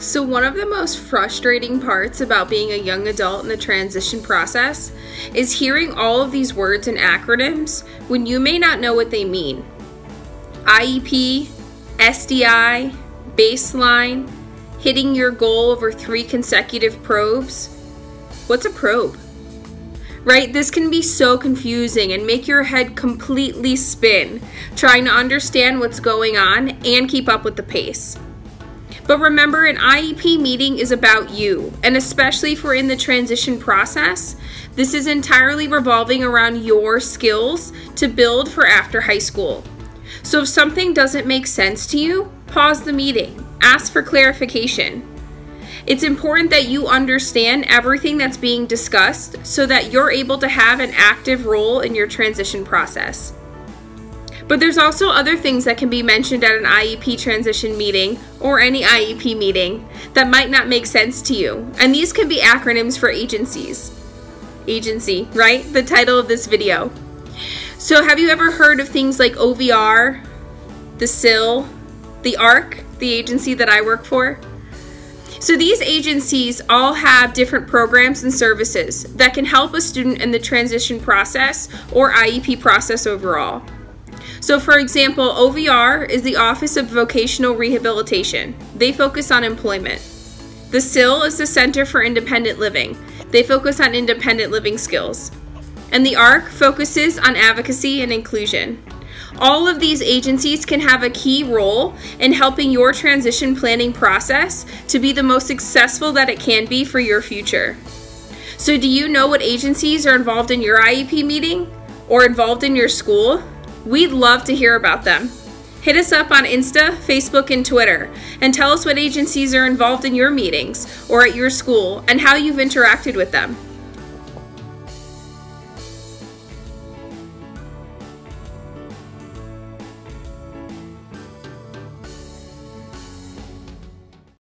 So, one of the most frustrating parts about being a young adult in the transition process is hearing all of these words and acronyms when you may not know what they mean. IEP, SDI, baseline, hitting your goal over three consecutive probes. What's a probe? Right? This can be so confusing and make your head completely spin trying to understand what's going on and keep up with the pace. But remember, an IEP meeting is about you, and especially if we're in the transition process, this is entirely revolving around your skills to build for after high school. So if something doesn't make sense to you, pause the meeting, ask for clarification. It's important that you understand everything that's being discussed so that you're able to have an active role in your transition process. But there's also other things that can be mentioned at an IEP transition meeting or any IEP meeting that might not make sense to you. And these can be acronyms for agencies. Agency, right? The title of this video. So have you ever heard of things like OVR, the CIL, the ARC, the agency that I work for? So these agencies all have different programs and services that can help a student in the transition process or IEP process overall. So, for example, OVR is the Office of Vocational Rehabilitation. They focus on employment. The CIL is the Center for Independent Living. They focus on independent living skills. And the ARC focuses on advocacy and inclusion. All of these agencies can have a key role in helping your transition planning process to be the most successful that it can be for your future. So, do you know what agencies are involved in your IEP meeting or involved in your school? We'd love to hear about them. Hit us up on Insta, Facebook, and Twitter and tell us what agencies are involved in your meetings or at your school and how you've interacted with them.